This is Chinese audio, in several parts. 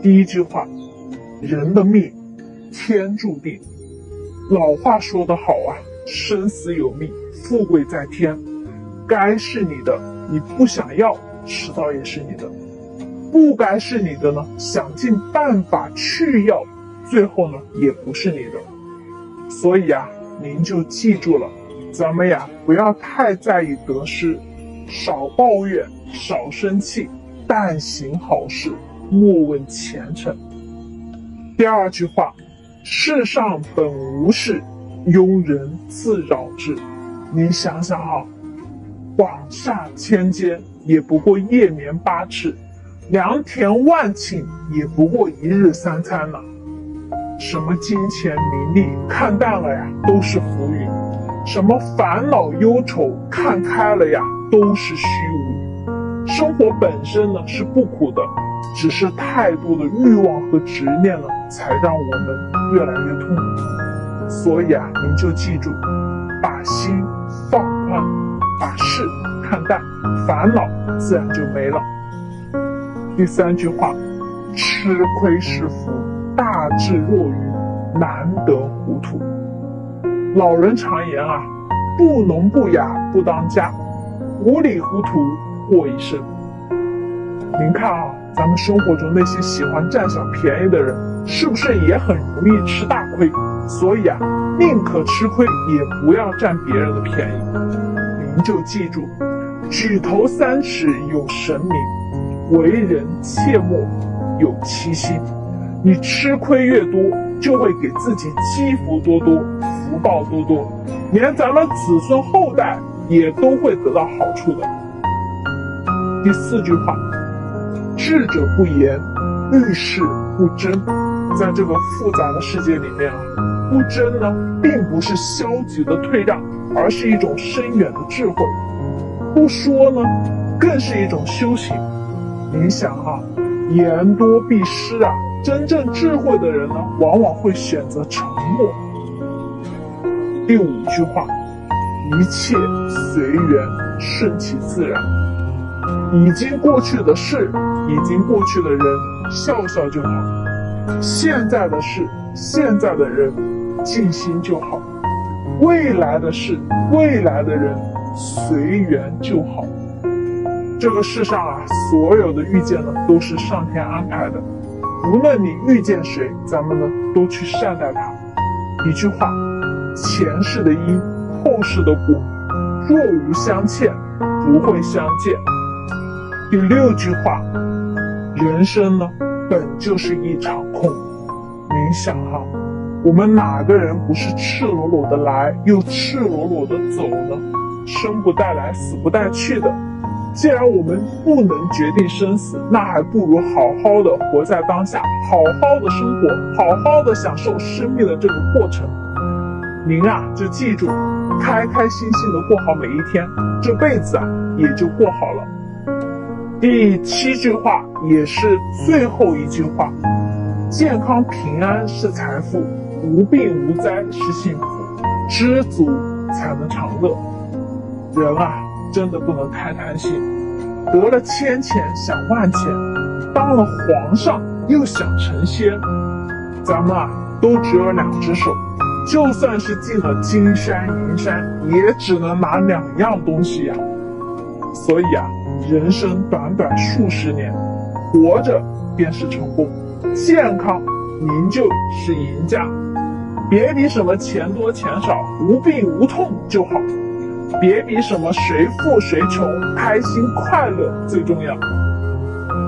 第一句话，人的命天注定。老话说得好啊，生死有命，富贵在天。该是你的，你不想要，迟早也是你的；不该是你的呢，想尽办法去要，最后呢，也不是你的。所以啊，您就记住了，咱们呀，不要太在意得失，少抱怨，少生气，但行好事，莫问前程。第二句话。世上本无事，庸人自扰之。你想想啊，广厦千间也不过夜眠八尺，良田万顷也不过一日三餐呢。什么金钱名利，看淡了呀，都是浮云；什么烦恼忧愁，看开了呀，都是虚无。生活本身呢是不苦的。只是太多的欲望和执念了，才让我们越来越痛苦。所以啊，您就记住，把心放宽，把事看淡，烦恼自然就没了。第三句话，吃亏是福，大智若愚，难得糊涂。老人常言啊，不聋不哑不当家，糊里糊涂过一生。您看啊。咱们生活中那些喜欢占小便宜的人，是不是也很容易吃大亏？所以啊，宁可吃亏，也不要占别人的便宜。您就记住，举头三尺有神明，为人切莫有欺心。你吃亏越多，就会给自己积福多多，福报多多，连咱们子孙后代也都会得到好处的。第四句话。智者不言，遇事不争。在这个复杂的世界里面啊，不争呢，并不是消极的退让，而是一种深远的智慧；不说呢，更是一种修行。你想哈，言多必失啊。真正智慧的人呢，往往会选择沉默。第五句话，一切随缘，顺其自然。已经过去的事，已经过去的人，笑笑就好；现在的事，现在的人，静心就好；未来的事，未来的人，随缘就好。这个世上啊，所有的遇见呢，都是上天安排的。无论你遇见谁，咱们呢，都去善待他。一句话，前世的因，后世的果，若无相欠，不会相见。第六句话，人生呢本就是一场空。您想哈，我们哪个人不是赤裸裸的来，又赤裸裸的走呢？生不带来，死不带去的。既然我们不能决定生死，那还不如好好的活在当下，好好的生活，好好的享受生命的这个过程。您啊，就记住，开开心心的过好每一天，这辈子啊也就过好了。第七句话也是最后一句话：健康平安是财富，无病无灾是幸福，知足才能长乐。人啊，真的不能太贪心，得了千钱想万钱，当了皇上又想成仙。咱们啊，都只有两只手，就算是进了金山银山，也只能拿两样东西呀。所以啊。人生短短数十年，活着便是成功，健康您就是赢家。别比什么钱多钱少，无病无痛就好。别比什么谁富谁穷，开心快乐最重要。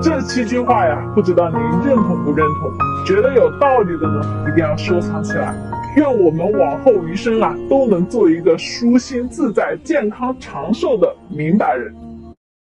这七句话呀，不知道您认同不认同？觉得有道理的呢，一定要收藏起来。愿我们往后余生啊，都能做一个舒心自在、健康长寿的明白人。